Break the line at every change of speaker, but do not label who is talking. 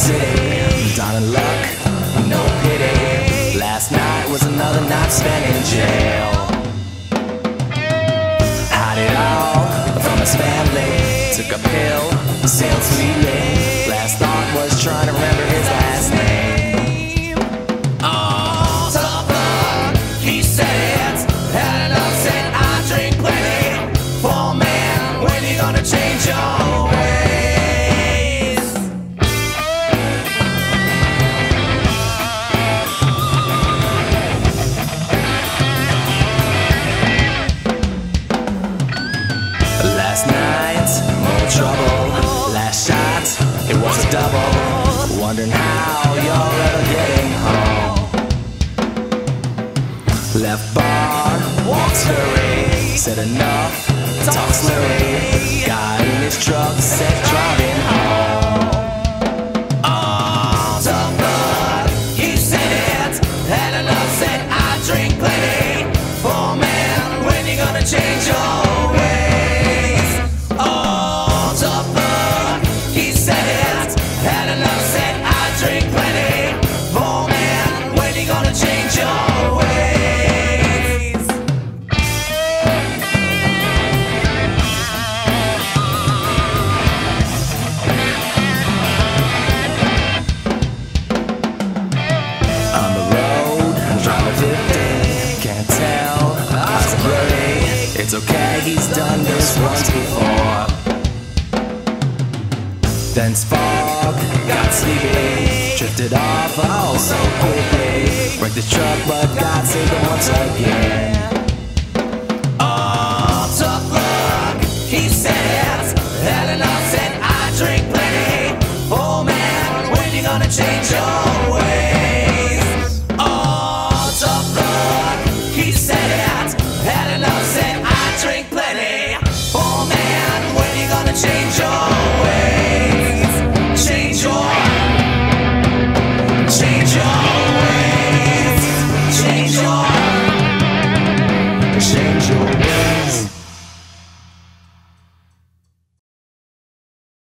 city. Down in luck, no pity. Last night was another night spent in jail. Hide it all from his family. Took a pill, sales sweetly. Last thought was trying to remember his last name. Trouble. Last shot, it was a double. Wondering how you're ever getting home. Left bar, walks. Said enough, talk slurry. Guy in his truck said driving home. Said. Had enough, said I drink plenty. Man, when you gonna change your It's okay, he's done this once before. Then Spark got sleepy, drifted off oh so quickly. Wrecked the truck, but got saved him once again. Oh, tough luck, he says. Had change your ways.